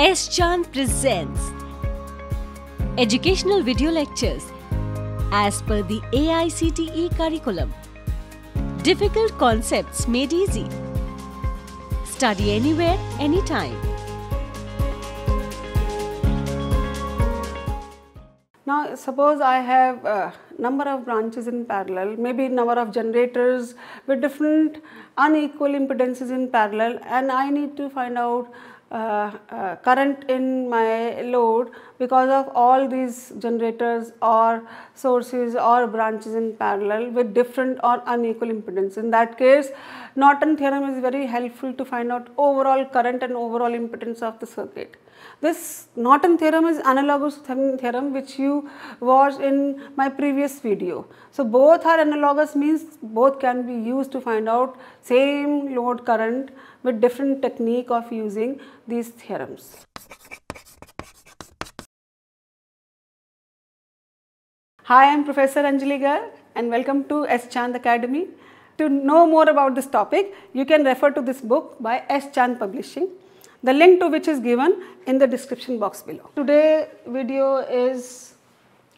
S. Chand presents Educational Video Lectures as per the AICTE curriculum. Difficult concepts made easy. Study anywhere, anytime. Now suppose I have a number of branches in parallel, maybe number of generators with different unequal impedances in parallel and I need to find out uh, uh, current in my load because of all these generators or sources or branches in parallel with different or unequal impedance. In that case, Norton theorem is very helpful to find out overall current and overall impedance of the circuit. This Norton theorem is analogous theorem which you watched in my previous video. So both are analogous means both can be used to find out same load current with different technique of using these theorems. Hi, I am Professor Anjali Garg and welcome to S. Chand Academy. To know more about this topic, you can refer to this book by S. Chand Publishing the link to which is given in the description box below. Today video is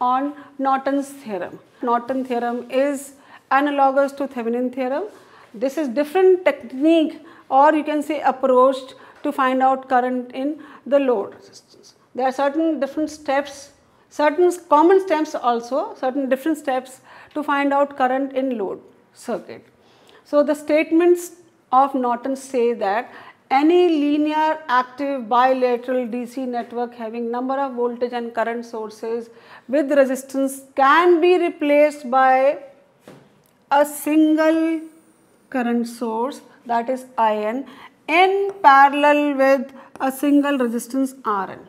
on Norton's theorem. Norton theorem is analogous to Thevenin theorem. This is different technique or you can say approach to find out current in the load resistance. There are certain different steps, certain common steps also, certain different steps to find out current in load circuit. So the statements of Norton say that any linear active bilateral DC network having number of voltage and current sources with resistance can be replaced by a single current source that is IN in parallel with a single resistance RN.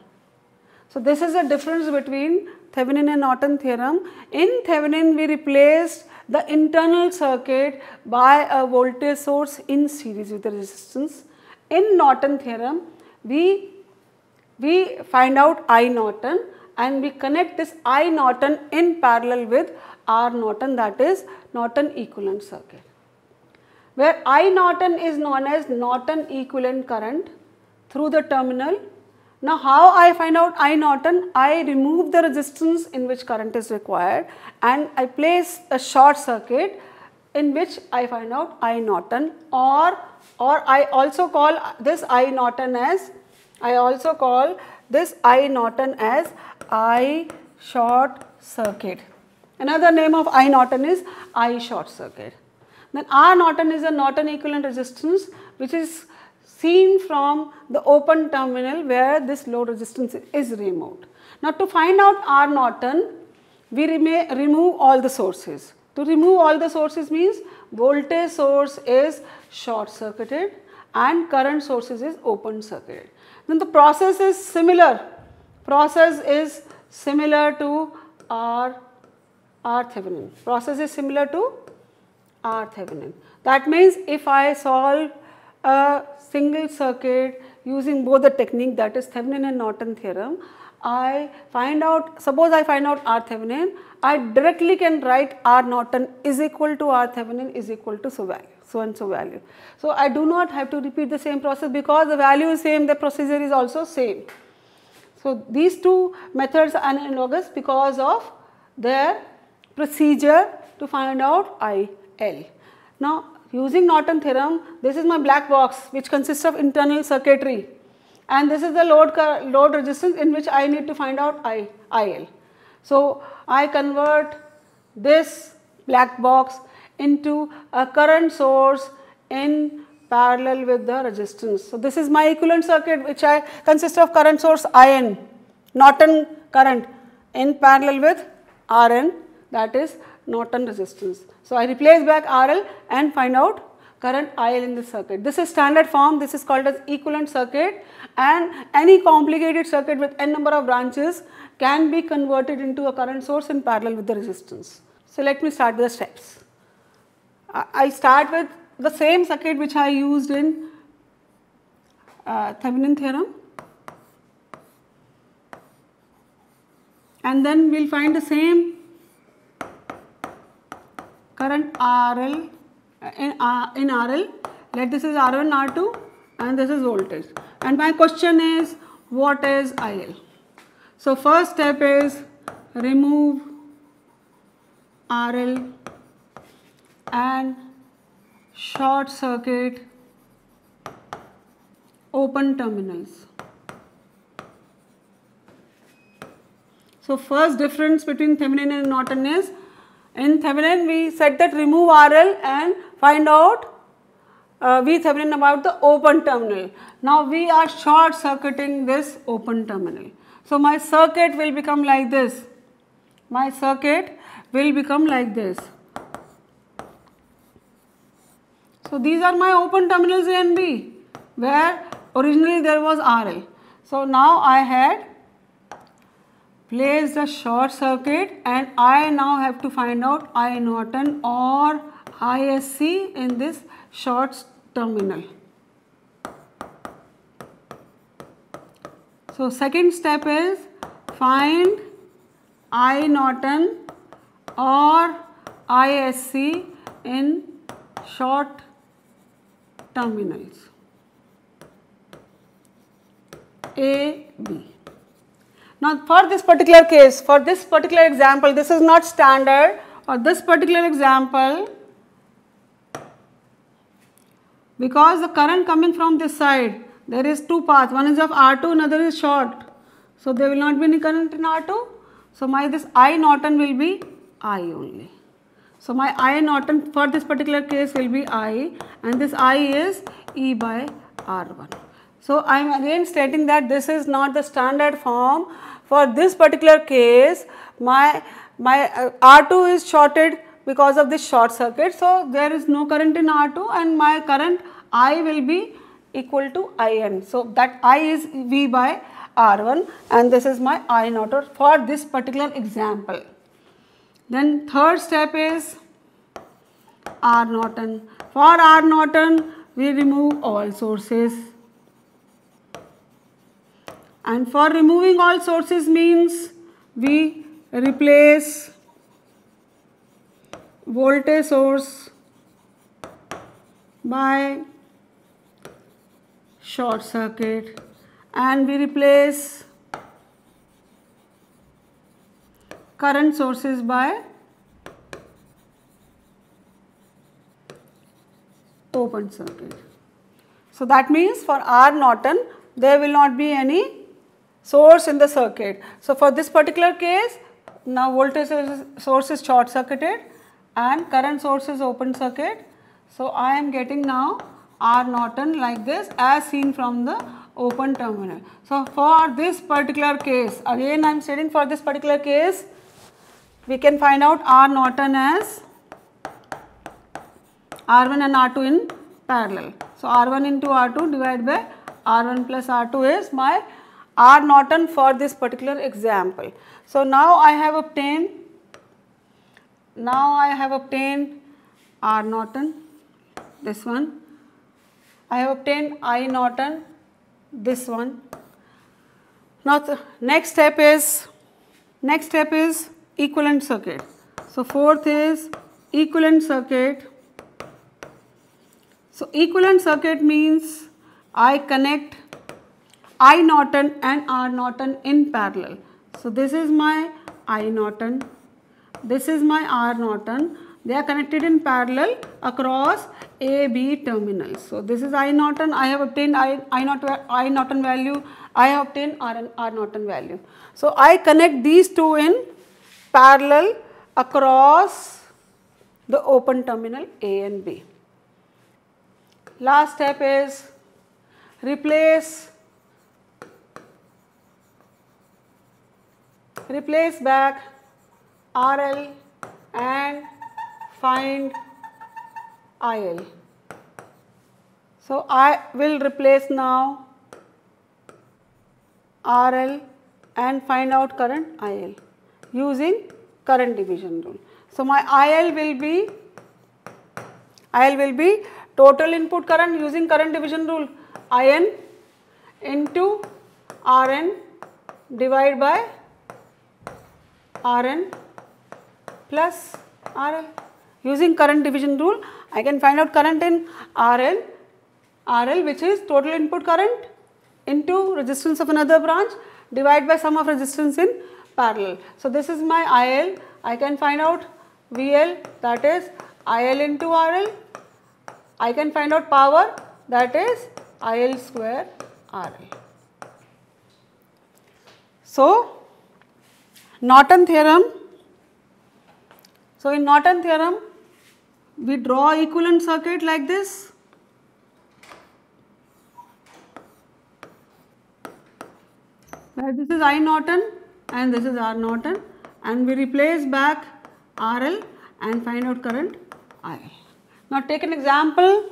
So this is the difference between Thevenin and Norton theorem. In Thevenin we replaced the internal circuit by a voltage source in series with the resistance in Norton theorem, we, we find out I Norton and we connect this I Norton in parallel with R Norton that is Norton equivalent circuit. Where I Norton is known as Norton equivalent current through the terminal. Now how I find out I Norton? I remove the resistance in which current is required and I place a short circuit in which I find out I Norton or or I also call this I Norton as I also call this I Norton as I short circuit. Another name of I Norton is I short circuit. Then R Norton is a Norton equivalent resistance which is seen from the open terminal where this load resistance is removed. Now to find out R Norton we remove all the sources. To remove all the sources means voltage source is short circuited and current sources is open circuited. Then the process is similar. Process is similar to R, R Thevenin. Process is similar to R Thevenin. That means if I solve a single circuit using both the technique that is Thevenin and Norton theorem, I find out, suppose I find out R Thevenin, I directly can write R Norton is equal to R Thevenin is equal to so value, so and so value. So I do not have to repeat the same process because the value is same, the procedure is also same. So these two methods are analogous because of their procedure to find out IL. Now using Norton theorem, this is my black box which consists of internal circuitry and this is the load, load resistance in which I need to find out I, IL. So I convert this black box into a current source in parallel with the resistance. So this is my equivalent circuit which I consist of current source IN, Norton current in parallel with RN that is Norton resistance. So I replace back RL and find out current IL in this circuit. This is standard form, this is called as equivalent circuit and any complicated circuit with n number of branches can be converted into a current source in parallel with the resistance. So let me start with the steps. I will start with the same circuit which I used in uh, Thevenin theorem and then we will find the same current RL in, uh, in RL, let this is R1, R2 and this is voltage. And my question is what is IL. So first step is remove RL and short circuit open terminals. So first difference between Thevenin and Norton is in Thevenin we said that remove RL and find out uh, VThevenin about the open terminal. Now we are short circuiting this open terminal. So my circuit will become like this. My circuit will become like this. So these are my open terminals A and B where originally there was RL. So now I had placed a short circuit and I now have to find out I Norton or ISC in this short terminal. So second step is find I Norton or ISC in short terminals A, B. Now for this particular case, for this particular example, this is not standard. or this particular example, because the current coming from this side, there is two paths, one is of R2, another is short. So there will not be any current in R2. So my this I Norton will be I only. So my I Norton for this particular case will be I and this I is E by R1. So I am again stating that this is not the standard form. For this particular case, my, my uh, R2 is shorted because of this short circuit. So there is no current in R2 and my current I will be equal to IN. So that I is V by R1 and this is my I Norton for this particular example. Then third step is R Norton. For R Norton, we remove all sources. And for removing all sources means we replace voltage source by short circuit and we replace current sources by open circuit. So that means for R Norton there will not be any source in the circuit. So for this particular case now voltage source is short circuited and current source is open circuit. So I am getting now R Norton like this as seen from the open terminal. So for this particular case again I am stating for this particular case we can find out R Norton as R1 and R2 in parallel. So R1 into R2 divided by R1 plus R2 is my R Norton for this particular example. So now I have obtained, now I have obtained R Norton, this one. I have obtained I Norton, this one. Now next step is, next step is equivalent circuit. So fourth is equivalent circuit so equivalent circuit means I connect I Norton and R Norton in parallel. So this is my I Norton, this is my R Norton. They are connected in parallel across A, B terminals. So this is I Norton, I have obtained I, I, Norton, I Norton value, I have obtained R, R Norton value. So I connect these two in parallel across the open terminal A and B. Last step is replace replace back RL and find IL. So I will replace now RL and find out current IL using current division rule. So my IL will be IL will be total input current using current division rule IN into RN divided by RN plus RL. Using current division rule, I can find out current in RL, RL which is total input current into resistance of another branch divided by sum of resistance in parallel. So this is my IL, I can find out VL that is IL into RL, I can find out power that is IL square RL. So Norton theorem, so in Norton theorem we draw equivalent circuit like this this is I Norton and this is R Norton and we replace back RL and find out current I. Now take an example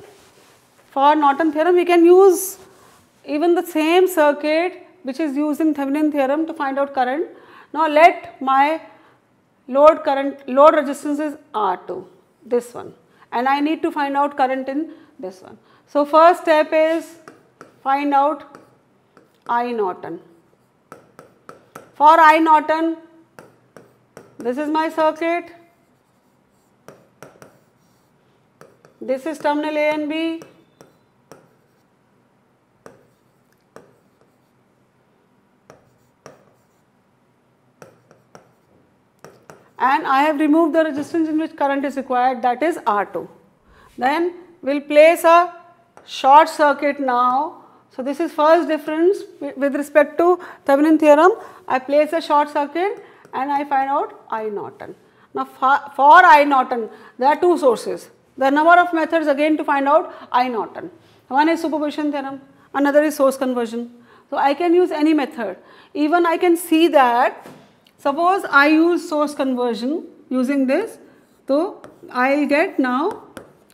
for Norton theorem we can use even the same circuit which is used in Thevenin theorem to find out current. Now let my load current load resistance is R2 this one and I need to find out current in this one. So first step is find out I Norton. For I Norton, this is my circuit. This is terminal A and B. And I have removed the resistance in which current is required that is R2. Then we will place a short circuit now so this is first difference with respect to Thevenin theorem. I place a short circuit and I find out I Norton. Now for, I Norton there are two sources. There are number of methods again to find out I Norton. One is superposition theorem, another is source conversion. So I can use any method. Even I can see that suppose I use source conversion using this. So I get now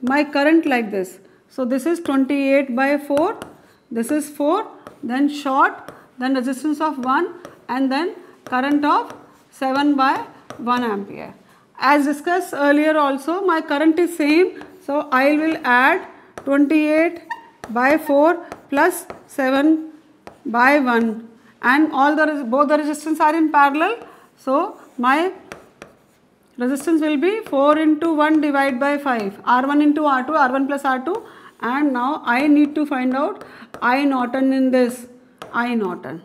my current like this. So this is 28 by 4 this is 4, then short, then resistance of 1 and then current of 7 by 1 ampere. As discussed earlier also my current is same so I will add 28 by 4 plus 7 by 1 and all the both the resistance are in parallel so my resistance will be 4 into 1 divided by 5 R1 into R2 R1 plus R2 and now I need to find out I Norton in this I Norton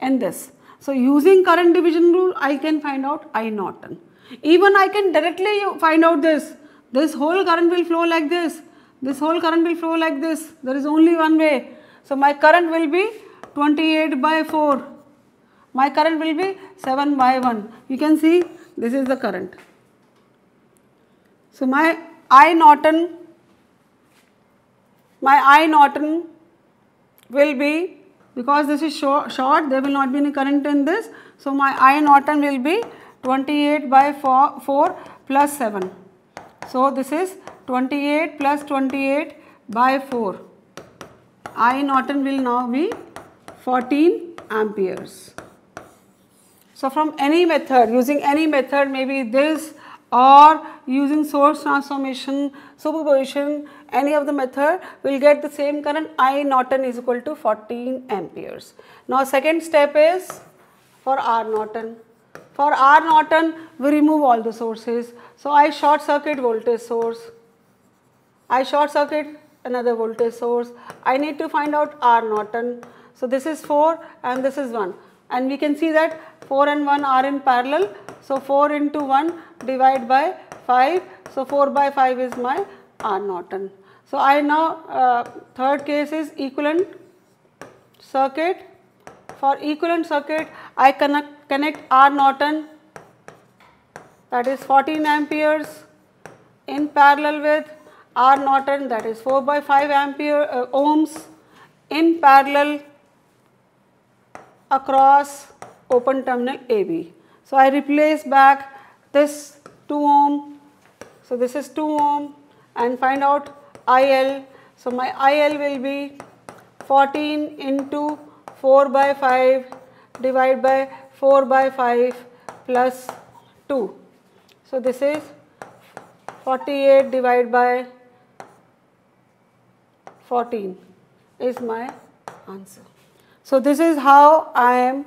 and this. So using current division rule I can find out I Norton. Even I can directly find out this. This whole current will flow like this. This whole current will flow like this. There is only one way. So my current will be 28 by 4. My current will be 7 by 1. You can see this is the current. So my I Norton my I Norton will be because this is short, there will not be any current in this. So, my I Norton will be 28 by 4, 4 plus 7. So, this is 28 plus 28 by 4. I Norton will now be 14 amperes. So, from any method using any method maybe this or using source transformation, superposition, any of the method will get the same current I Norton is equal to 14 amperes. Now second step is for R Norton. For R Norton we remove all the sources. So I short circuit voltage source. I short circuit another voltage source. I need to find out R Norton. So this is 4 and this is 1 and we can see that 4 and 1 are in parallel. So 4 into 1 divide by 5. So 4 by 5 is my R Norton. So I now uh, third case is equivalent circuit. For equivalent circuit I connect, connect R Norton that is 14 amperes in parallel with R Norton that is 4 by 5 ampere uh, ohms in parallel across open terminal AB. So I replace back this 2 ohm, so this is 2 ohm and find out IL. So my IL will be 14 into 4 by 5 divided by 4 by 5 plus 2. So this is 48 divided by 14 is my answer. So this is how I am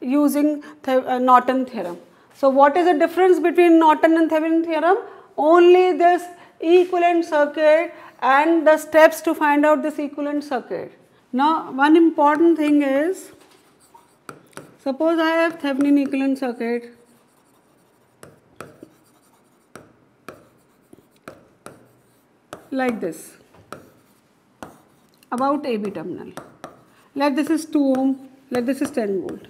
using uh, Norton theorem. So what is the difference between Norton and Thevenin theorem? Only this equivalent circuit and the steps to find out this equivalent circuit. Now one important thing is suppose I have Thevenin equivalent circuit like this about AB terminal. Let this is 2 ohm, let this is 10 volt.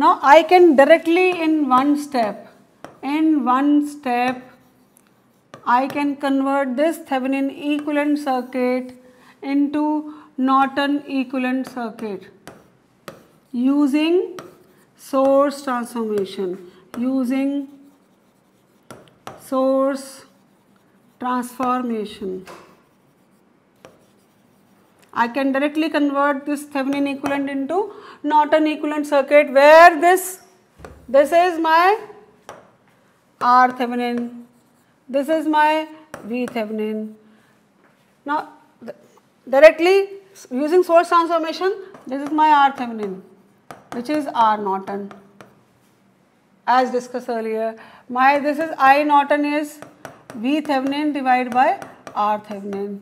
Now I can directly in one step, in one step I can convert this Thevenin equivalent circuit into Norton equivalent circuit using source transformation, using source transformation. I can directly convert this Thevenin equivalent into Norton equivalent circuit where this, this is my R Thevenin, this is my V Thevenin. Now directly using source transformation, this is my R Thevenin which is R Norton as discussed earlier. My this is I Norton is V Thevenin divided by R Thevenin.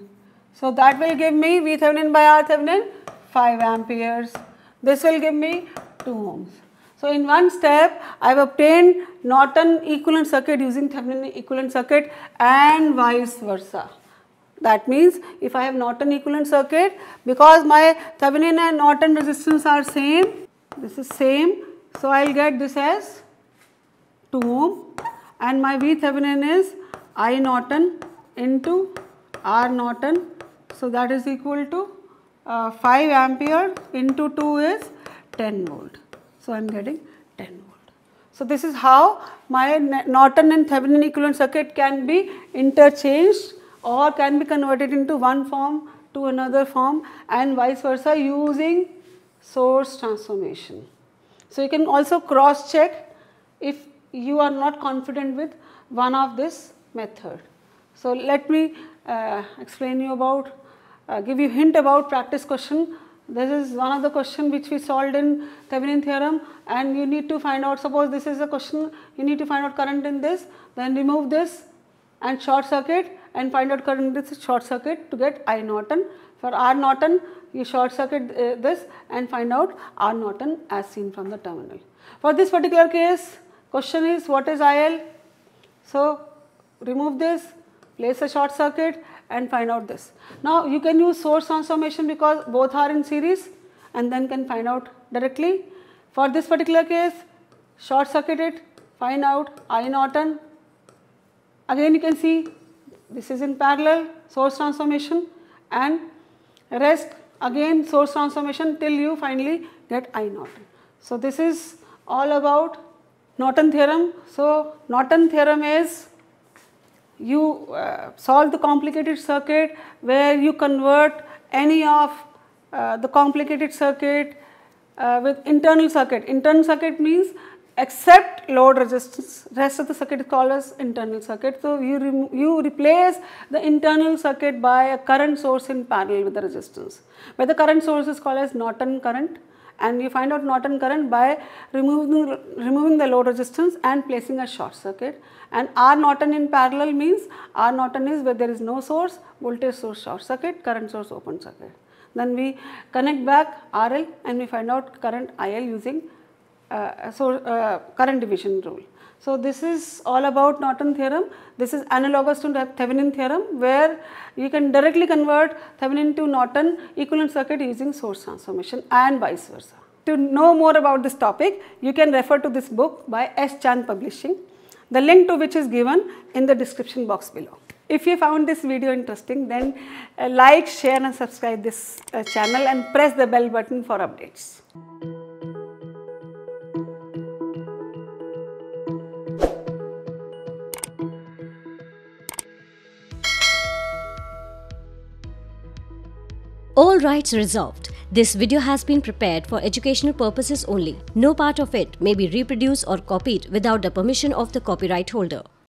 So that will give me V Thevenin by R Thevenin 5 amperes. This will give me 2 ohms. So in one step I have obtained Norton equivalent circuit using Thevenin equivalent circuit and vice versa. That means if I have Norton equivalent circuit because my Thevenin and Norton resistance are same, this is same. So I will get this as 2 ohm and my V Thevenin is I Norton into R Norton. So that is equal to uh, 5 ampere into 2 is 10 volt. So I am getting 10 volt. So this is how my Norton and Thevenin equivalent circuit can be interchanged or can be converted into one form to another form and vice versa using source transformation. So you can also cross check if you are not confident with one of this method. So let me uh, explain you about, uh, give you hint about practice question. This is one of the question which we solved in Thevenin theorem and you need to find out, suppose this is a question, you need to find out current in this, then remove this and short circuit and find out current in this short circuit to get I Norton. For R Norton, you short circuit uh, this and find out R Norton as seen from the terminal. For this particular case, question is what is IL? So, remove this, place a short circuit and find out this. Now, you can use source transformation because both are in series and then can find out directly. For this particular case, short circuit it, find out I Norton. Again you can see this is in parallel source transformation and rest again source transformation till you finally get I Norton. So this is all about Norton theorem. So Norton theorem is you uh, solve the complicated circuit where you convert any of uh, the complicated circuit uh, with internal circuit. Internal circuit means except load resistance rest of the circuit is called as internal circuit. So, you, you replace the internal circuit by a current source in parallel with the resistance where the current source is called as Norton current and you find out Norton current by removing, removing the load resistance and placing a short circuit and R Norton in parallel means R Norton is where there is no source, voltage source short circuit, current source open circuit. Then we connect back RL and we find out current IL using uh, so uh, current division rule. So this is all about Norton theorem. This is analogous to Thevenin theorem where you can directly convert Thevenin to Norton equivalent circuit using source transformation and vice versa. To know more about this topic, you can refer to this book by S. Chand Publishing, the link to which is given in the description box below. If you found this video interesting, then uh, like, share and subscribe this uh, channel and press the bell button for updates. All rights reserved. This video has been prepared for educational purposes only. No part of it may be reproduced or copied without the permission of the copyright holder.